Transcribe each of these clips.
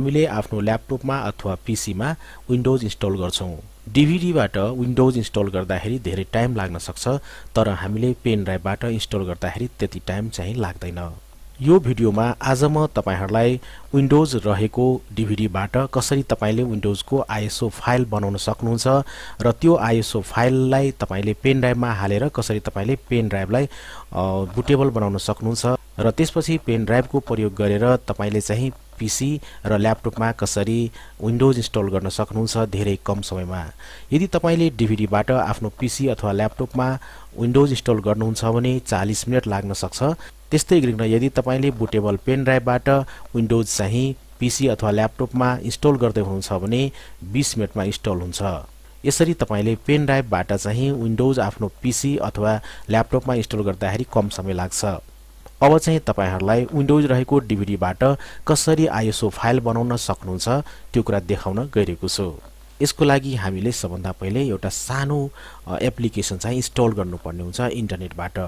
हामीले आफ्नो ल्यापटपमा अथवा पिसीमा विन्डोज इन्स्टल गर्छौँ। डिभिडीबाट विन्डोज इन्स्टल गर्दाखेरि धेरै टाइम लाग्न सक्छ तर हामीले पेन ड्राइभबाट इन्स्टल गर्दाखेरि त्यति टाइम चाहिँ लाग्दैन। यो भिडियोमा आज म तपाईँहरूलाई विन्डोज रहेको डिभिडीबाट कसरी तपाईँले विन्डोजको आइएसओ फाइल बनाउन सक्नुहुन्छ र त्यो आइएसओ फाइललाई तपाईँले पेन ड्राइभमा हालेर कसरी तपाईँले पेन ड्राइभलाई बुटेबल बनाउन सक्नुहुन्छ। र त्यसपछि पेन ड्राइभको प्रयोग गरेर तपाईँले चाहिँ पिसी र ल्यापटपमा कसरी विन्डोज इन्स्टल गर्न सक्नुहुन्छ धेरै कम समयमा। यदि तपाईँले डिभिडीबाट आफ्नो पिसी अथवा ल्यापटपमा विन्डोज इन्स्टल गर्नुहुन्छ भने चालिस मिनट लाग्न सक्छ। त्यस्तै गरिकन यदि तपाईँले बुटेबल पेन ड्राइभबाट विन्डोज चाहिँ पिसी अथवा ल्यापटपमा इन्स्टल गर्दै हुनुहुन्छ भने बिस मिनटमा इन्स्टल हुन्छ। यसरी तपाईँले पेन ड्राइभबाट चाहिँ विन्डोज आफ्नो पिसी अथवा ल्यापटपमा इन्स्टल गर्दाखेरि कम समय लाग्छ। अब चाहिँ तपाईँहरूलाई विन्डोज रहेको डिभिडीबाट कसरी आइएसओ फाइल बनाउन सक्नुहुन्छ त्यो कुरा देखाउन गइरहेको छु। यसको लागि हामीले सबभन्दा पहिले एउटा सानो एप्लिकेसन चाहिँ इन्स्टल गर्नुपर्ने हुन्छ इन्टरनेटबाट।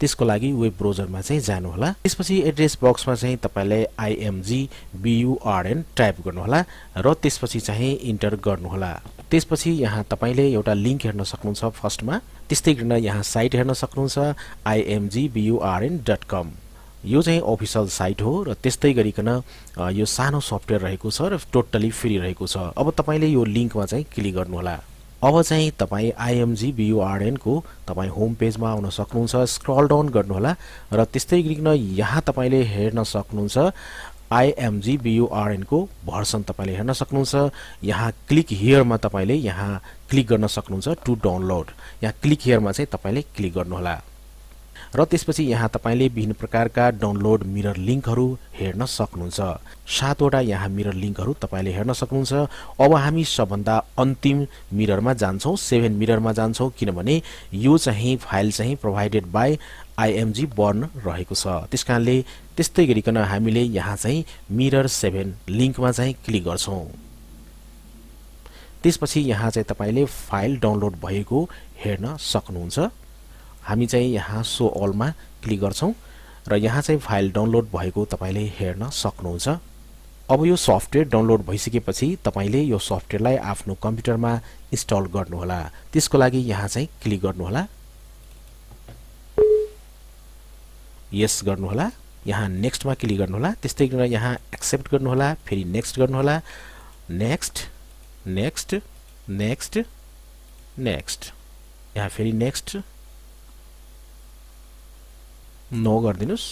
त्यसको लागि वेब ब्राउजरमा चाहिँ जानुहोला। त्यसपछि एड्रेस बक्समा चाहिँ तपाईँले आइएमजी बियुआरएन टाइप गर्नुहोला र त्यसपछि चाहिँ इन्टर गर्नुहोला। त्यसपछि यहाँ तपाईँले एउटा लिङ्क हेर्न सक्नुहुन्छ फर्स्टमा। त्यस्तै गरेर यहाँ साइट हेर्न सक्नुहुन्छ आइएमजी बियुआरएन डट कम यो चाहिँ अफिसियल साइट हो र त्यस्तै गरिकन यो सानो सफ्टवेयर रहेको छ र टोटली फ्री रहेको छ। अब तपाईँले यो लिङ्कमा चाहिँ क्लिक गर्नुहोला। अब चाहिँ तपाईँ आइएमजी बियुआरएनको तपाईँ होम पेजमा आउन सक्नुहुन्छ स्क्रल डाउन गर्नुहोला र त्यस्तै गरिकन यहाँ तपाईँले हेर्न सक्नुहुन्छ आइएमजी बियुआरएनको भर्सन तपाईँले हेर्न सक्नुहुन्छ। यहाँ क्लिक हियरमा तपाईँले यहाँ क्लिक गर्न सक्नुहुन्छ टु डाउनलोड। यहाँ क्लिक हियरमा चाहिँ तपाईँले क्लिक गर्नुहोला। र त्यसपछि यहाँ तपाईँले विभिन्न प्रकारका डाउनलोड मिरर लिङ्कहरू हेर्न सक्नुहुन्छ। सातवटा यहाँ मिरर लिङ्कहरू तपाईँले हेर्न सक्नुहुन्छ। अब हामी सबभन्दा अन्तिम मिररमा जान्छौँ सेभेन मिररमा जान्छौँ किनभने यो चाहिँ फाइल चाहिँ प्रोभाइडेड बाई आइएमजी बर्न रहेको छ। त्यस कारणले त्यस्तै गरिकन हामीले यहाँ चाहिँ मिरर सेभेन लिङ्कमा चाहिँ क्लिक गर्छौँ। त्यसपछि यहाँ चाहिँ तपाईँले फाइल डाउनलोड भएको हेर्न सक्नुहुन्छ। हामी चाहिँ यहाँ सो अलमा क्लिक गर्छौँ र यहाँ चाहिँ फाइल डाउनलोड भएको तपाईँले हेर्न सक्नुहुन्छ। अब यो सफ्टवेयर डाउनलोड भइसकेपछि तपाईँले यो सफ्टवेयरलाई आफ्नो कम्प्युटरमा इन्स्टल गर्नुहोला। त्यसको लागि यहाँ चाहिँ क्लिक गर्नुहोला। यस गर्नुहोला यहाँ नेक्स्टमा क्लिक गर्नुहोला त्यस्तै गरेर यहाँ एक्सेप्ट गर्नुहोला फेरि नेक्स्ट गर्नुहोला नेक्स्ट नेक्स्ट नेक्स्ट नेक्स्ट यहाँ फेरि नेक्स्ट नो गरिदिनुहोस्।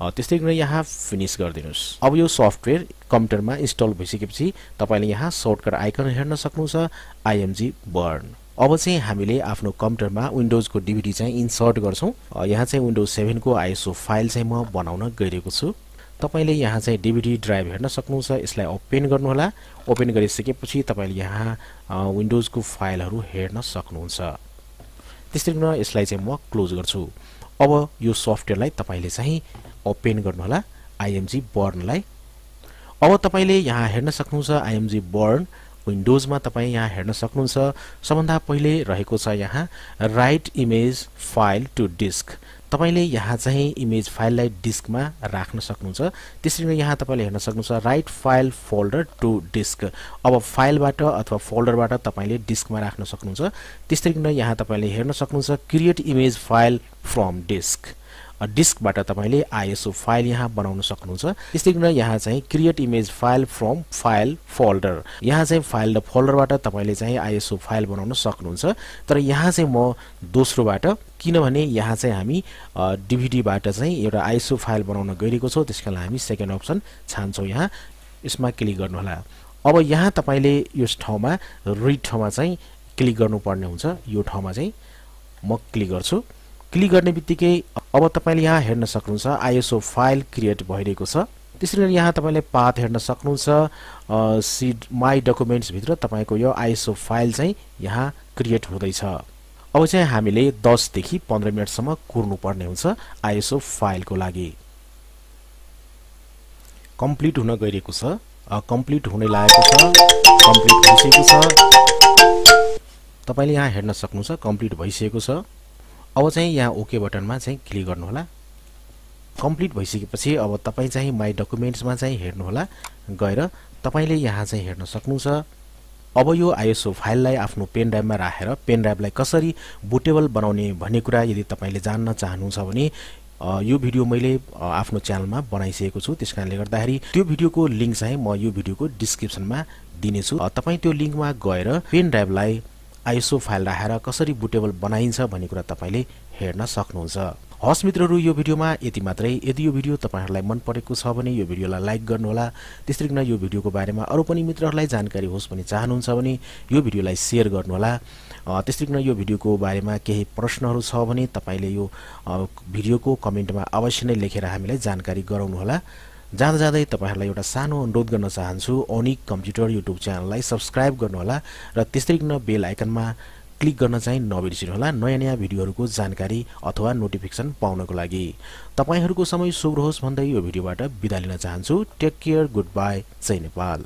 त्यस्तै गरेर यहाँ फिनिस गरिदिनुहोस्। अब यो सफ्टवेयर कम्प्युटरमा इन्स्टल भइसकेपछि तपाईँले यहाँ सर्टकट आइकन हेर्न सक्नुहुन्छ आइएमजी बर्न अब चाहिँ हामीले आफ्नो कम्प्युटरमा विन्डोजको डिभिडी चाहिँ इन्सर्ट गर्छौँ। यहाँ चाहिँ विन्डोज सेभेनको आइएसओ फाइल चाहिँ म बनाउन गइरहेको छु। तपाईँले यहाँ चाहिँ डिभिडी ड्राइभ हेर्न सक्नुहुन्छ यसलाई ओपेन गर्नुहोला। ओपेन गरिसकेपछि तपाईँले यहाँ विन्डोजको फाइलहरू हेर्न सक्नुहुन्छ। त्यस्तै गरेर यसलाई चाहिँ म क्लोज गर्छु। अब यो सफ्टवेयरलाई तपाईँले चाहिँ ओपेन गर्नुहोला आइएमजी बर्नलाई अब तपाईँले यहाँ हेर्न सक्नुहुन्छ आइएमजी बर्न विन्डोजमा तपाईँ यहाँ हेर्न सक्नुहुन्छ। सबभन्दा पहिले रहेको छ यहाँ write image file to disk तपाईँले यहाँ चाहिँ इमेज फाइललाई डिस्कमा राख्न सक्नुहुन्छ। त्यसरी नै यहाँ तपाईँले हेर्न सक्नुहुन्छ write file folder to disk अब फाइलबाट अथवा फोल्डरबाट तपाईँले डिस्कमा राख्न सक्नुहुन्छ। त्यसरी नै यहाँ तपाईँले हेर्न सक्नुहुन्छ create image file from disk डिस्कबाट तपाईँले आइएसओ फाइल यहाँ बनाउन सक्नुहुन्छ। त्यस्तै गरेर यहाँ चाहिँ create image file from file folder यहाँ चाहिँ फाइल र फोल्डरबाट तपाईँले चाहिँ आइएसओ फाइल बनाउन सक्नुहुन्छ। तर यहाँ चाहिँ म दोस्रोबाट किनभने यहाँ चाहिँ हामी डिभिडीबाट चाहिँ एउटा आइएसओ फाइल बनाउन गइरहेको छौँ। त्यस हामी सेकेन्ड अप्सन छान्छौँ यहाँ। यसमा क्लिक गर्नुहोला। अब यहाँ तपाईँले यस ठाउँमा रिड ठाउँमा चाहिँ क्लिक गर्नुपर्ने हुन्छ। यो ठाउँमा चाहिँ म क्लिक गर्छु। क्लिक गर्ने बित्तिकै अब तपाईँले यहाँ हेर्न सक्नुहुन्छ आइएसओ फाइल क्रिएट भइरहेको छ। त्यसरी यहाँ तपाईँले पाथ हेर्न सक्नुहुन्छ सिड माई डकुमेन्ट्सभित्र तपाईँको यो आइएसओ फाइल चाहिँ यहाँ क्रिएट हुँदैछ। अब चाहिँ हामीले दसदेखि पन्ध्र मिनटसम्म कुर्नुपर्ने हुन्छ आइएसओ फाइलको लागि। कम्प्लिट हुन गइरहेको छ। कम्प्लिट हुने लागेको छ। कम्प्लिट भइसकेको छ। तपाईँले यहाँ हेर्न सक्नुहुन्छ कम्प्लिट भइसकेको छ। अब चाहिँ यहाँ ओके बटनमा चाहिँ क्लिक गर्नुहोला। कम्प्लिट भइसकेपछि अब तपाईँ चाहिँ माई डकुमेन्ट्समा चाहिँ हेर्नुहोला। गएर तपाईँले यहाँ चाहिँ हेर्न सक्नुहुन्छ। अब यो आइएसओ फाइललाई आफ्नो पेन ड्राइभमा राखेर पेन ड्राइभलाई कसरी बुटेबल बनाउने भन्ने कुरा यदि तपाईँले जान्न चाहनुहुन्छ भने यो भिडियो मैले आफ्नो च्यानलमा बनाइसकेको छु। त्यस कारणले गर्दाखेरि त्यो भिडियोको लिङ्क चाहिँ म यो भिडियोको डिस्क्रिप्सनमा दिनेछु। तपाईँ त्यो लिङ्कमा गएर पेन ड्राइभलाई आइएसओ फाइल राखेर कसरी बुटेबल बनाइन्छ भन्ने कुरा तपाईँले हेर्न सक्नुहुन्छ। हस् मित्रहरू यो भिडियोमा यति मात्रै। यदि यो भिडियो तपाईँहरूलाई मन परेको छ भने यो भिडियोलाई लाइक गर्नुहोला। त्यसरी नै यो भिडियोको बारेमा अरू पनि मित्रहरूलाई जानकारी होस् भने चाहनुहुन्छ भने यो भिडियोलाई सेयर गर्नुहोला। त्यसरी नै यो भिडियोको बारेमा केही प्रश्नहरू छ भने तपाईँले यो भिडियोको कमेन्टमा अवश्य नै लेखेर हामीलाई जानकारी गराउनुहोला। जाँदा जाँदै तपाईँहरूलाई एउटा सानो अनुरोध गर्न चाहन्छु अनिक कम्प्युटर युट्युब च्यानललाई सब्सक्राइब गर्नुहोला र त्यसरी बेल आइकनमा क्लिक गर्न चाहिँ नबिर्सिनुहोला नयाँ नयाँ भिडियोहरूको जानकारी अथवा नोटिफिकेसन पाउनको लागि। तपाईँहरूको समय शुभ रहोस् भन्दै यो भिडियोबाट बिदा लिन चाहन्छु। टेक केयर गुड बाई जय नेपाल।